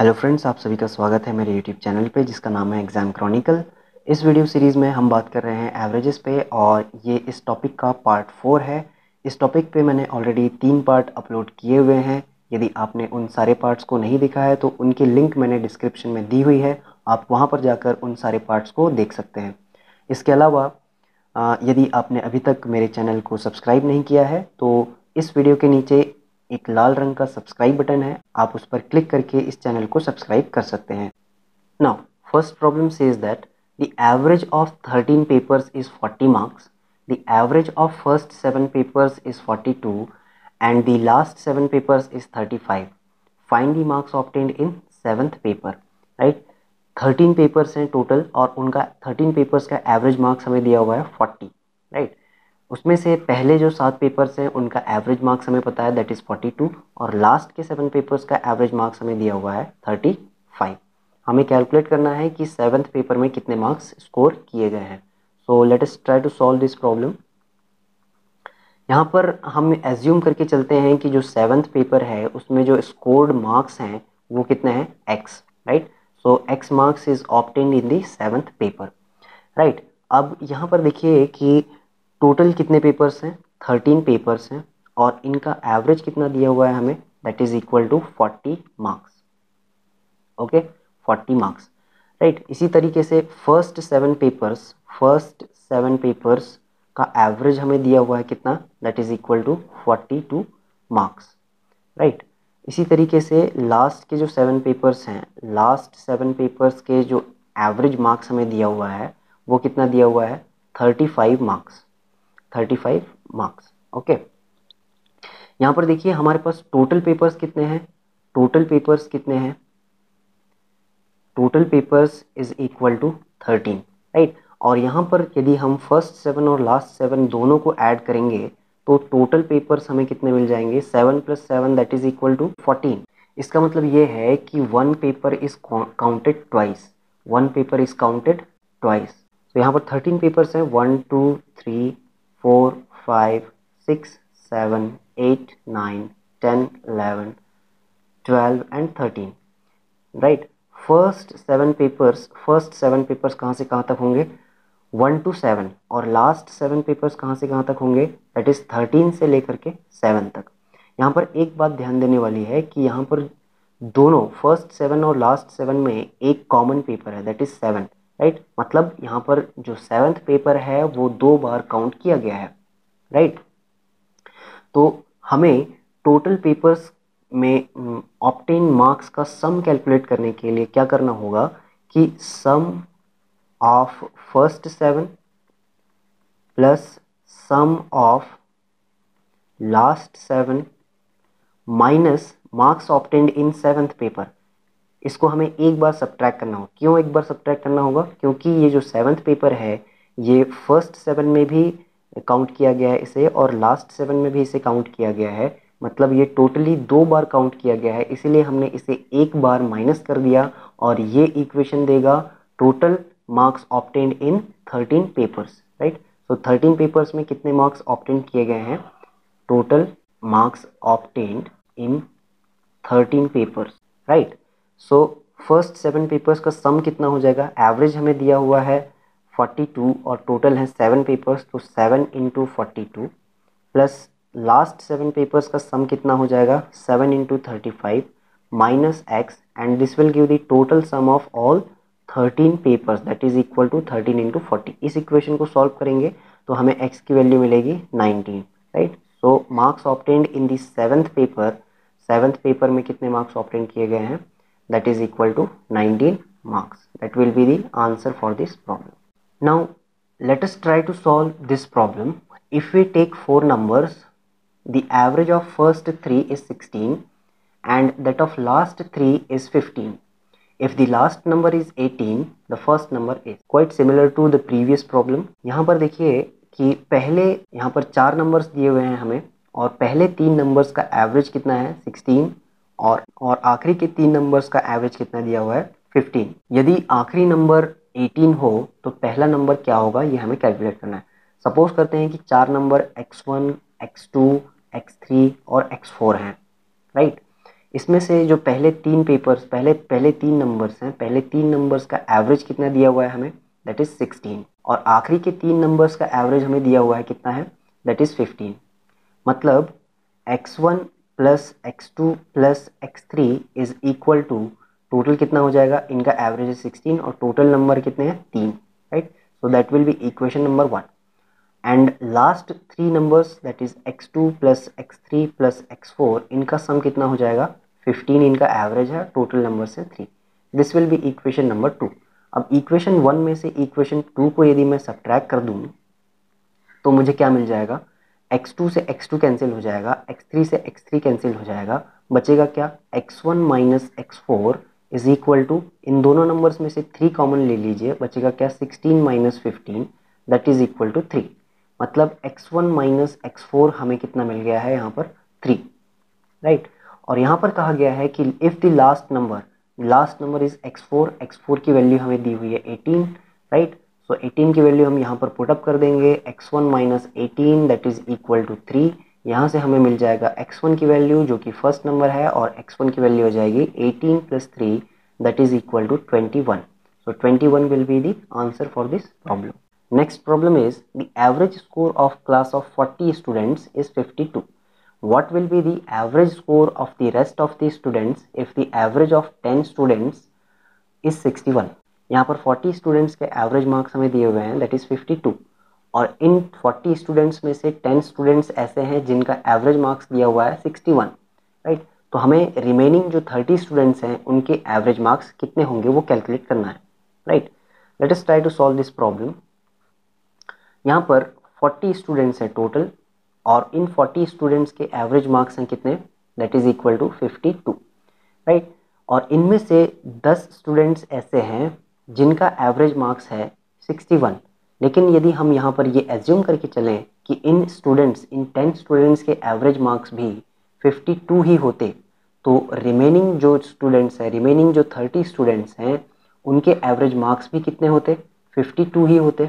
Hello friends आप सभी का स्वागत है मेरे यूट्यूब चैनल पे, जिसका नाम है एग्ज़ाम क्रॉनिकल इस वीडियो सीरीज़ में हम बात कर रहे हैं एवरेजेस पे, और ये इस टॉपिक का पार्ट फोर है। इस टॉपिक पे मैंने ऑलरेडी तीन पार्ट अपलोड किए हुए हैं। यदि आपने उन सारे पार्ट्स को नहीं देखा है तो उनकी लिंक मैंने डिस्क्रिप्शन में दी हुई है। आप वहाँ पर जाकर उन सारे पार्ट्स को देख सकते हैं। इसके अलावा यदि आपने अभी तक मेरे चैनल को सब्सक्राइब नहीं किया है तो इस वीडियो के नीचे एक लाल रंग का सब्सक्राइब बटन है। आप उस पर क्लिक करके इस चैनल को सब्सक्राइब कर सकते हैं। Now first problem says that the average of thirteen papers is forty marks the average of first seven papers is forty two and the last seven papers is thirty five find the marks obtained in seventh paper right thirteen papers हैं total और उनका thirteen papers का average marks हमें दिया हुआ है forty right उसमें से पहले जो सात पेपर्स हैं, उनका एवरेज मार्क्स हमें पता है दैट इज़ फोर्टी टू और लास्ट के सेवन पेपर्स का एवरेज मार्क्स हमें दिया हुआ है थर्टी फाइव हमें कैलकुलेट करना है कि सेवन्थ पेपर में कितने मार्क्स स्कोर किए गए हैं. So let us try to solve this problem यहाँ पर हम एज्यूम करके चलते हैं कि जो सेवन्थ पेपर है, उसमें जो स्कोर्ड मार्क्स हैं, वो कितने हैं? X right so x marks is obtain in the seventh paper right अब यहाँ पर देखिए कि टोटल कितने पेपर्स हैं? थर्टीन पेपर्स हैं और इनका एवरेज कितना दिया हुआ है हमें? That is equal to forty marks okay forty marks right इसी तरीके से first seven papers first seven papers का एवरेज हमें दिया हुआ है कितना? That is equal to forty two marks right इसी तरीके से लास्ट के जो सेवन पेपर्स हैं लास्ट सेवन पेपर्स के जो एवरेज मार्क्स हमें दिया हुआ है, वो कितना दिया हुआ है? Thirty five marks thirty five marks, okay? यहाँ पर देखिए, हमारे पास टोटल पेपर्स कितने हैं? टोटल पेपर्स कितने हैं? Total papers is equal to thirteen right और यहाँ पर यदि हम फ़र्स्ट सेवन और लास्ट सेवन दोनों को ऐड करेंगे तो टोटल पेपर्स हमें कितने मिल जाएँगे? Seven plus seven that is equal to fourteen इसका मतलब ये है कि one paper is counted twice one paper is counted twice तो यहाँ पर थर्टीन पेपर्स हैं. One two three four five six seven eight nine ten eleven twelve and thirteen right first seven papers first seven papers कहाँ से कहाँ तक होंगे? One to seven और लास्ट सेवन पेपर्स कहाँ से कहाँ तक होंगे? दैट इज़ थर्टीन से लेकर के सेवन तक। यहाँ पर एक बात ध्यान देने वाली है कि यहाँ पर दोनों फ़र्स्ट सेवन और लास्ट सेवन में एक कॉमन पेपर है दैट इज़ सेवन राइट? मतलब यहाँ पर जो सेवन्थ पेपर है, वो दो बार काउंट किया गया है, राइट? तो हमें टोटल पेपर्स में ऑप्टेन मार्क्स का सम कैलकुलेट करने के लिए क्या करना होगा कि sum of first seven plus sum of last seven minus marks obtained in seventh paper इसको हमें एक बार सब्ट्रैक्ट करना होगा। क्यों एक बार सब्ट्रैक्ट करना होगा? क्योंकि ये जो सेवन्थ पेपर है, ये फ़र्स्ट सेवन में भी काउंट किया गया है इसे और लास्ट सेवन में भी इसे काउंट किया गया है। मतलब ये टोटली दो बार काउंट किया गया है, इसीलिए हमने इसे एक बार माइनस कर दिया और ये इक्वेशन देगा total marks obtained in thirteen papers right so thirteen papers में कितने मार्क्स ऑप्टेंड किए गए हैं? Total marks obtained in thirteen papers right so first seven papers का सम कितना हो जाएगा? एवरेज हमें दिया हुआ है फोर्टी टू और टोटल है सेवन पेपर्स तो seven into forty two plus last seven papers का सम कितना हो जाएगा? Seven into thirty five minus x and this will give the total sum of all thirteen papers that is equal to thirteen into forty इस equation को solve करेंगे तो हमें x की वैल्यू मिलेगी nineteen right so marks obtained in the seventh paper seventh paper में कितने marks obtained किए गए हैं? That is equal to 19 marks. That will be the answer for this problem. Now let us try to solve this problem. If we take four numbers, the average of first three is 16 and that of last three is 15. If the last number is 18, the first number is quite similar to the previous problem. यहाँ पर देखिए कि पहले यहाँ पर चार numbers दिए हुए हैं हमें और पहले तीन नंबर्स का एवरेज कितना है 16 और और आखिरी के तीन नंबर्स का एवरेज कितना दिया हुआ है? 15 यदि आखिरी नंबर 18 हो तो पहला नंबर क्या होगा? ये हमें कैलकुलेट करना है। सपोज़ करते हैं कि चार नंबर x1, x2, x3 और x4 हैं राइट इसमें से जो पहले तीन पेपर्स पहले पहले तीन नंबर्स हैं पहले तीन नंबर्स का एवरेज कितना दिया हुआ है हमें? दैट इज़ सिक्सटीन और आखिरी के तीन नंबर्स का एवरेज हमें दिया हुआ है कितना है? दैट इज़ फिफ्टीन मतलब x one plus x two plus x three is equal to total कितना हो जाएगा? इनका एवरेज है सिक्सटीन और टोटल नंबर कितने हैं? तीन right so that will be equation number one and last three numbers that is x two plus x three plus x four इनका सम कितना हो जाएगा? 15 इनका एवरेज है टोटल नंबर से three this will be equation number two अब equation one में से इक्वेशन टू को यदि मैं सब्ट्रैक्ट कर दूँ तो मुझे क्या मिल जाएगा? X2 से x2 कैंसिल हो जाएगा x3 से x3 कैंसिल हो जाएगा, बचेगा क्या? X1 one minus x four is equal to इन दोनों नंबर्स में से थ्री कॉमन ले लीजिए, बचेगा क्या? 16 minus fifteen that is equal to three मतलब x1 one minus x four हमें कितना मिल गया है यहाँ पर? Three right right? और यहाँ पर कहा गया है कि if the last number last number is x4 x4 की वैल्यू हमें दी हुई है 18 राइट तो एटीन की वैल्यू हम यहाँ पर पुटअप कर देंगे x one minus eighteen that is equal to three यहाँ से हमें मिल जाएगा एक्स वन की वैल्यू जो कि फ़र्स्ट नंबर है, और एक्स वन की वैल्यू हो जाएगी eighteen plus three that is equal to twenty one so twenty one will be the answer for this problem next problem is the average score of class of forty students is fifty two what will be the average score of the rest of the students if the average of ten students is sixty one यहाँ पर 40 students के average marks हमें दिए हुए हैं that is 52 और इन 40 students में से 10 स्टूडेंट्स ऐसे हैं जिनका एवरेज मार्क्स दिया हुआ है 61 राइट तो हमें रिमेनिंग जो 30 स्टूडेंट्स हैं, उनके एवरेज मार्क्स कितने होंगे वो कैलकुलेट करना है right let us try to solve this problem यहाँ पर 40 स्टूडेंट्स हैं टोटल और इन 40 स्टूडेंट्स के एवरेज मार्क्स हैं कितने? That is equal to 52 right और इनमें से 10 स्टूडेंट्स ऐसे हैं जिनका एवरेज मार्क्स है 61 लेकिन यदि हम यहाँ पर ये एज्यूम करके चलें कि इन स्टूडेंट्स इन 10 स्टूडेंट्स के एवरेज मार्क्स भी 52 ही होते तो रिमेनिंग जो स्टूडेंट्स हैं रिमेनिंग जो 30 स्टूडेंट्स हैं, उनके एवरेज मार्क्स भी कितने होते? 52 ही होते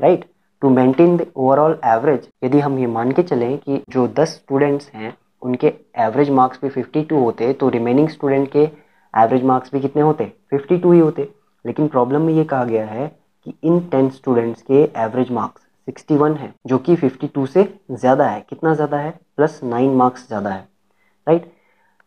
right to maintain the overall average यदि हम ये मान के चलें कि जो 10 स्टूडेंट्स हैं, उनके एवरेज मार्क्स भी 52 होते तो रिमेनिंग स्टूडेंट के एवरेज मार्क्स भी कितने होते? 52 ही होते। लेकिन प्रॉब्लम में ये कहा गया है कि इन टेन स्टूडेंट्स के एवरेज मार्क्स 61 है, जो कि 52 से ज़्यादा है। कितना ज़्यादा है? प्लस नाइन मार्क्स ज़्यादा है। राइट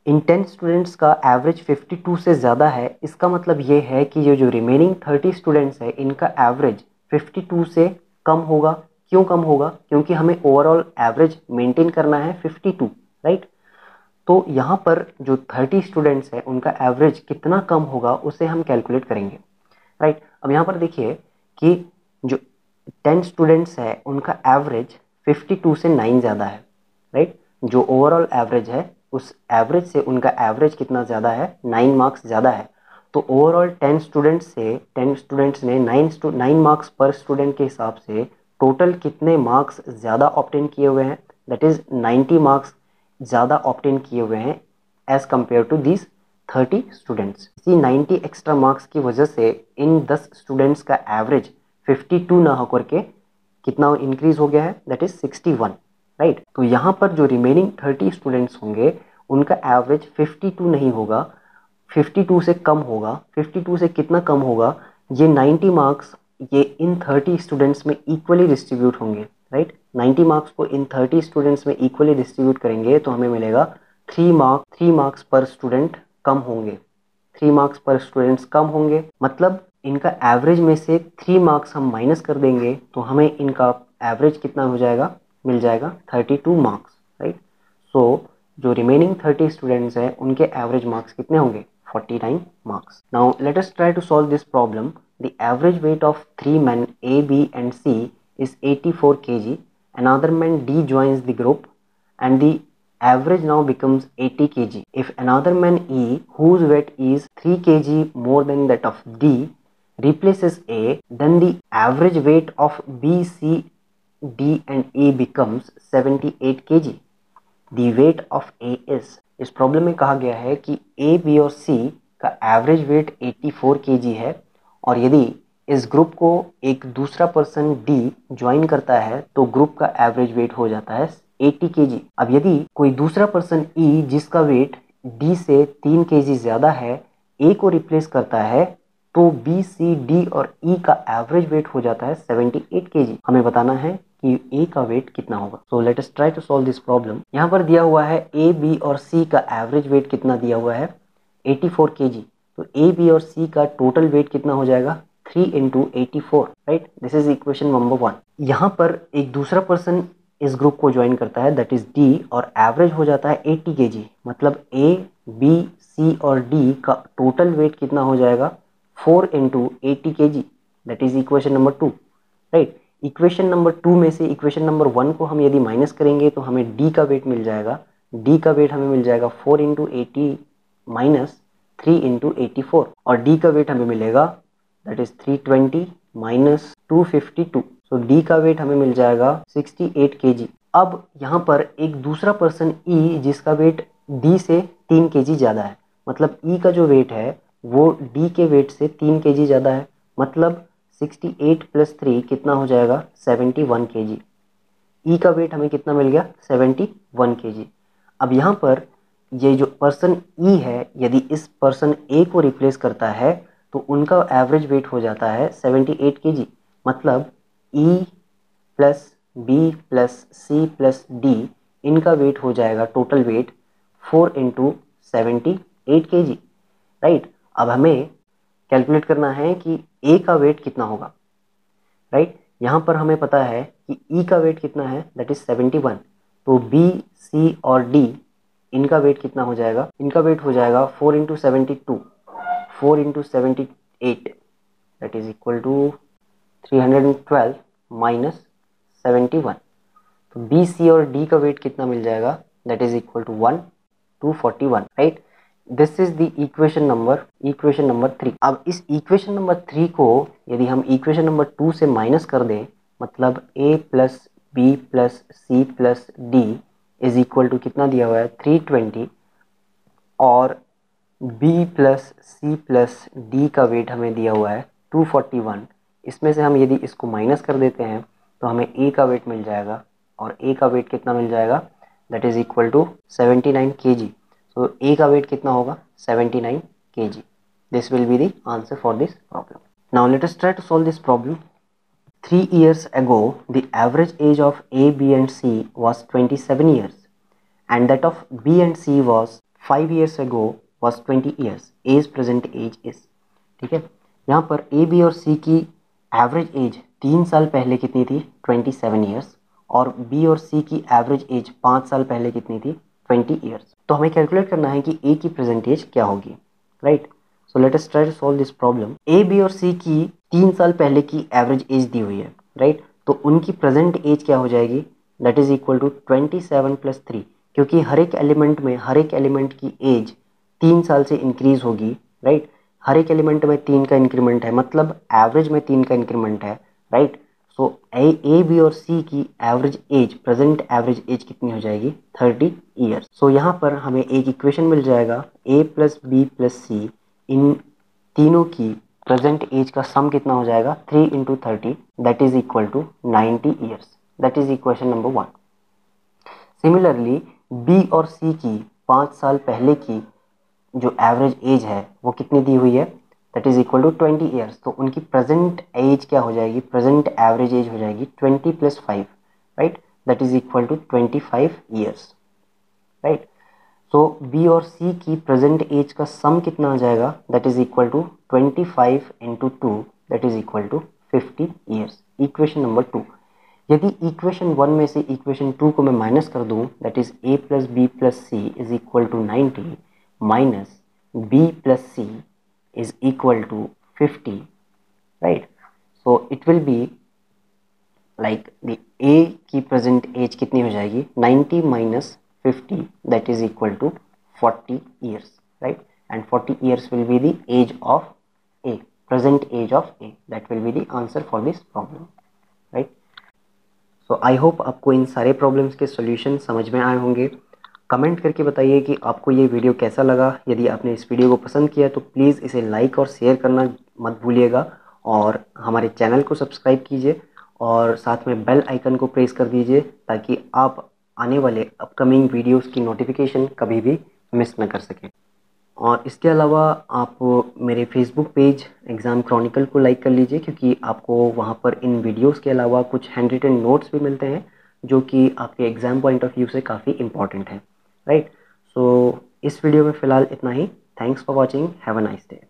इन टेन स्टूडेंट्स का एवरेज 52 से ज़्यादा है, इसका मतलब ये है कि ये जो रिमेनिंग 30 स्टूडेंट्स है, इनका एवरेज 52 से कम होगा। क्यों कम होगा? क्योंकि हमें ओवरऑल एवरेज मेंटेन करना है 52 राइट तो यहाँ पर जो 30 स्टूडेंट्स हैं, उनका एवरेज कितना कम होगा, उसे हम कैलकुलेट करेंगे। राइट अब यहाँ पर देखिए कि जो टेन स्टूडेंट्स है, उनका एवरेज 52 से 9 ज़्यादा है। राइट जो ओवरऑल एवरेज है, उस एवरेज से उनका एवरेज कितना ज़्यादा है? नाइन मार्क्स ज़्यादा है। तो ओवरऑल टेन स्टूडेंट्स से टेन स्टूडेंट्स ने nine nine marks per student के हिसाब से टोटल कितने मार्क्स ज़्यादा ऑप्टेन किए हुए हैं? दैट इज़ नाइन्टी मार्क्स ज़्यादा ऑप्टेन किए हुए हैं as compare to this thirty students इसी नाइन्टी एक्स्ट्रा मार्क्स की वजह से इन दस स्टूडेंट्स का एवरेज फिफ्टी टू ना होकर के कितना इंक्रीज हो गया है? That is sixty one right तो यहाँ पर जो रिमेनिंग थर्टी स्टूडेंट्स होंगे, उनका एवरेज फिफ्टी टू नहीं होगा 52 से कम होगा। 52 से कितना कम होगा? ये 90 मार्क्स ये इन 30 स्टूडेंट्स में इक्वली डिस्ट्रीब्यूट होंगे राइट 90 मार्क्स को इन 30 स्टूडेंट्स में इक्वली डिस्ट्रीब्यूट करेंगे तो हमें मिलेगा three marks three marks per student कम होंगे थ्री मार्क्स पर स्टूडेंट्स कम होंगे मतलब इनका एवरेज में से थ्री मार्क्स हम माइनस कर देंगे तो हमें इनका एवरेज कितना हो जाएगा मिल जाएगा thirty two marks right so जो रिमेनिंग थर्टी स्टूडेंट्स हैं उनके एवरेज मार्क्स कितने होंगे 49 marks. Now let us try to solve this problem. The average weight of three men A, B and C is 84 kg. Another man D joins the group and the average now becomes 80 kg. If another man E whose weight is 3 kg more than that of D replaces A then the average weight of B, C, D and E becomes 78 kg. The weight of A is इस problem में कहा गया है कि ए B और सी का average weight 84 four है और यदि इस ग्रुप को एक दूसरा पर्सन डी ज्वाइन करता है तो ग्रुप का एवरेज वेट हो जाता है 80 के अब यदि कोई दूसरा पर्सन ई e जिसका वेट डी से तीन के जी ज़्यादा है ए को रिप्लेस करता है तो बी सी डी और ई e का एवरेज वेट हो जाता है 78 के जी हमें बताना है कि ए का वेट कितना होगा। So let us try to solve this problem यहाँ पर दिया हुआ है ए बी और सी का एवरेज वेट कितना दिया हुआ है? 84 फोर के जी तो ए बी और सी का टोटल वेट कितना हो जाएगा? Three into eighty four right this is equation number one यहाँ पर एक दूसरा पर्सन इस ग्रुप को ज्वाइन करता है दैट इज़ डी और एवरेज हो जाता है एट्टी के जी मतलब ए बी सी और डी का टोटल वेट कितना हो जाएगा? Four into eighty K G that is equation number two right equation number two में से इक्वेशन नंबर वन को हम यदि माइनस करेंगे तो हमें डी का वेट मिल जाएगा। डी का वेट हमें मिल जाएगा four into eighty minus three into eighty four और डी का वेट हमें मिलेगा that is three twenty minus two fifty two so so, D का वेट हमें मिल जाएगा सिक्सटी एट के जी अब यहाँ पर एक दूसरा पर्सन ई e, जिसका वेट डी से तीन के ज़्यादा है मतलब ई e का जो वेट है वो डी के वेट से तीन के ज़्यादा है मतलब 68 एट प्लस थ्री कितना हो जाएगा? 71 वन के जी ई का वेट हमें कितना मिल गया? 71 वन के जी अब यहाँ पर ये जो पर्सन ई e है यदि इस पर्सन ए को रिप्लेस करता है तो उनका एवरेज वेट हो जाता है 78 के जी मतलब E plus B plus C plus D इनका वेट हो जाएगा total weight four into seventy eight K G right अब हमें कैलकुलेट करना है कि ए का वेट कितना होगा राइट right? यहाँ पर हमें पता है कि ई e का वेट कितना है दैट इज़ सेवेंटी वन तो बी सी और डी इनका वेट कितना हो जाएगा? इनका वेट हो जाएगा four into seventy two four into seventy eight that is equal to three hundred and twelve minus seventy one तो बी सी और डी का वेट कितना मिल जाएगा? That is equal to one two forty one right this is the equation number equation number three अब इस equation number three को यदि हम इक्वेशन नंबर टू से माइनस कर दें मतलब A plus B plus C plus D is equal to कितना दिया हुआ है? थ्री ट्वेंटी और B plus C plus D का वेट हमें दिया हुआ है टू फोर्टी वन इसमें से हम यदि इसको माइनस कर देते हैं तो हमें ए का वेट मिल जाएगा और ए का वेट कितना मिल जाएगा? That is equal to seventy nine K G so ए का वेट कितना होगा? Seventy nine K G this will be the answer for this problem now let us try to solve this problem Three years ago, the average age of A, B and C was 27 years and that of B and C was 5 years ago was 20 years. A's present age is. ठीक है? यहाँ पर ए B और C की average as तीन साल पहले कितनी थी? 27 ईयर्स और बी और सी की एवरेज एज पाँच साल पहले कितनी थी? 20 ईयर्स तो हमें कैलकुलेट करना है कि ए की प्रेजेंट एज क्या होगी right so let us try to solve this problem A B और सी की तीन साल पहले की एवरेज एज दी हुई है राइट right? तो उनकी प्रेजेंट एज क्या हो जाएगी? That is equal to twenty seven plus three क्योंकि हर एक एलिमेंट में, हर एक एलिमेंट की एज तीन साल से इंक्रीज होगी राइट हर एक एलिमेंट में तीन का इंक्रीमेंट है मतलब एवरेज में तीन का इंक्रीमेंट है राइट सो ए बी और सी की average age present average age कितनी हो जाएगी? थर्टी ईयर्स सो यहाँ पर हमें एक इक्वेशन मिल जाएगा A plus B plus C इन तीनों की प्रेजेंट एज का सम कितना हो जाएगा? Three into thirty that is equal to ninety years that is equation number one similarly B और सी की पाँच साल पहले की जो एवरेज एज है, वो कितनी दी हुई है? That is equal to twenty years तो उनकी प्रेजेंट एज क्या हो जाएगी? प्रेजेंट एवरेज एज हो जाएगी twenty plus five right that is equal to twenty five years right so B और सी की प्रेजेंट एज का सम कितना आ जाएगा? That is equal to twenty five into two that is equal to fifty years equation number two यदि equation one में से equation two को मैं माइनस कर दूँ that is A plus B plus C is equal to ninety minus b plus c is equal to 50 right so it will be like the a की present age कितनी हो जाएगी 90 minus 50 that is equal to 40 years right and 40 years will be the age of a present age of a that will be the answer for this problem right so i hope आपको इन सारे problems के solution समझ में आए होंगे comment करके बताइए कि आपको ये वीडियो कैसा लगा। यदि आपने इस वीडियो को पसंद किया तो प्लीज़ इसे लाइक और शेयर करना मत भूलिएगा और हमारे चैनल को सब्सक्राइब कीजिए और साथ में बेल आइकन को प्रेस कर दीजिए ताकि आप आने वाले अपकमिंग वीडियोस की नोटिफिकेशन कभी भी मिस न कर सकें। और इसके अलावा आप मेरे फेसबुक पेज एग्ज़ाम क्रॉनिकल को लाइक कर लीजिए क्योंकि आपको वहाँ पर इन वीडियोज़ के अलावा कुछ हैंड रिटन नोट्स भी मिलते हैं, जो कि आपके एग्ज़ाम पॉइंट ऑफ़ व्यू से काफ़ी इंपॉर्टेंट हैं। राइट सो इस वीडियो में फ़िलहाल इतना ही. Thanks for watching have a nice day